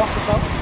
wachten zat.